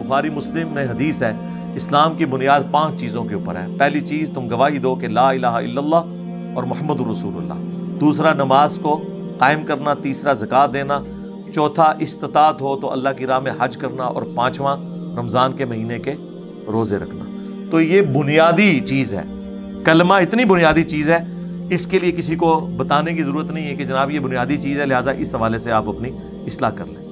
बुखारी, मुस्लिम में हदीस है, इस्लाम की बुनियाद पाँच चीज़ों के ऊपर है। पहली चीज़, तुम गवाही दो कि ला इलाहा इल्लल्लाह और मोहम्मद रसूलुल्लाह। दूसरा, नमाज़ को कायम करना। तीसरा, ज़क़़त देना। चौथा इस्तात हो तो अल्लाह की राह में हज करना। और पांचवा, रमज़ान के महीने के रोज़े रखना। तो ये बुनियादी चीज़ है। कलमा इतनी बुनियादी चीज़ है, इसके लिए किसी को बताने की ज़रूरत नहीं है कि जनाब ये बुनियादी चीज़ है, लिहाजा इस हवाले से आप अपनी असलाह कर लें।